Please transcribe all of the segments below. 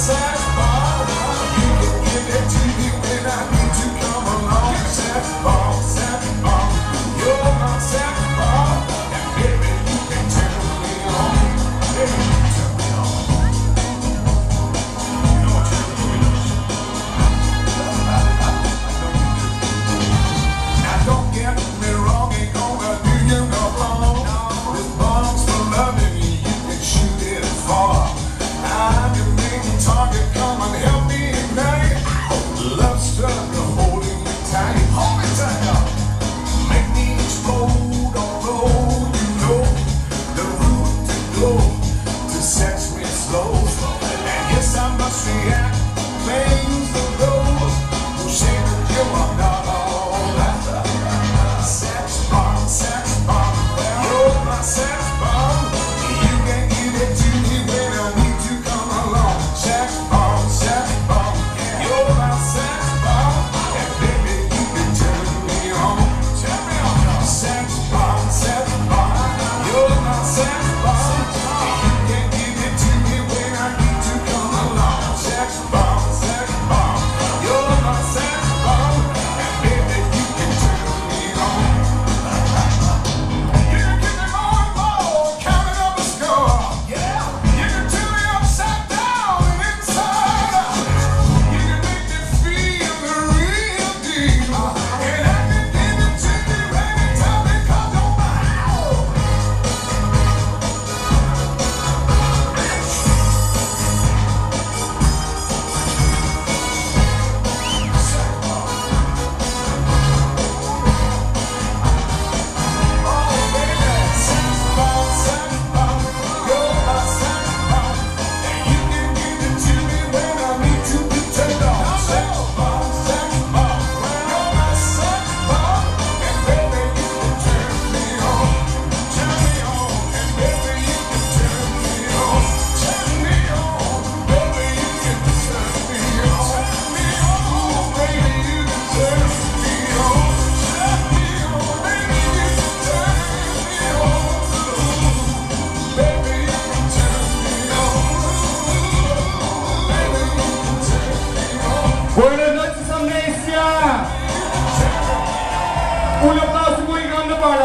outside.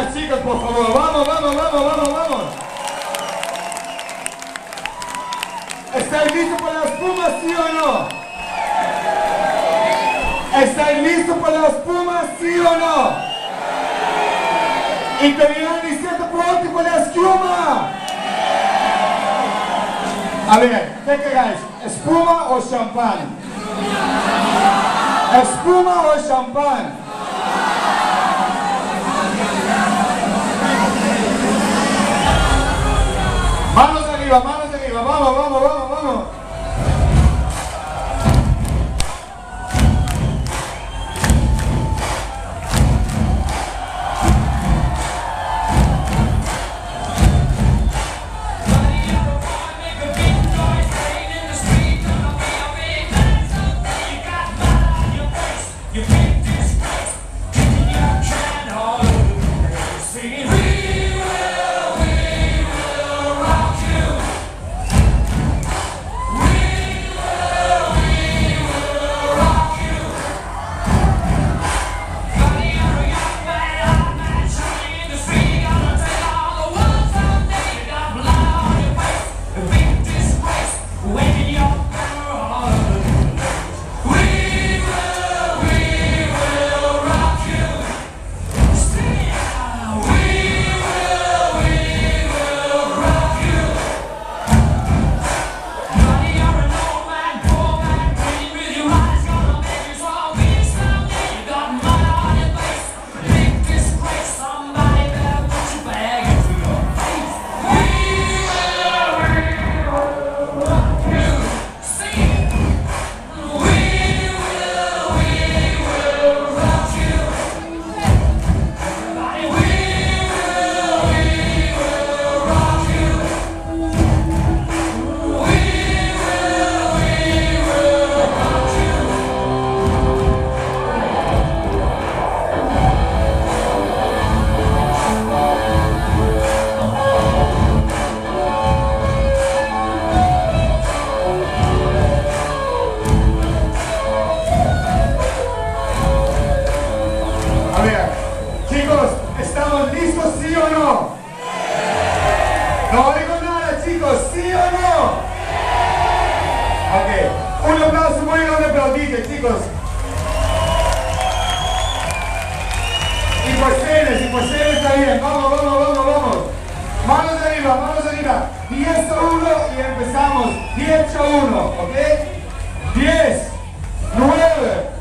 Las chicas, por favor. Vamos, vamos, vamos, vamos, vamos. ¿Estáis listos para la espuma, sí o no? ¿Estáis listos para la espuma, sí o no? Y terminan diciendo pronto con la espuma. A ver, ¿qué queráis? ¿Espuma o champán? ¿Espuma o champán? Manos los chicos. Y pues eres, y pues eres, está bien. Vamos, vamos, vamos, vamos. Manos arriba, manos arriba. 10 a 1 y empezamos. 10 a 1, ¿ok? 10, 9,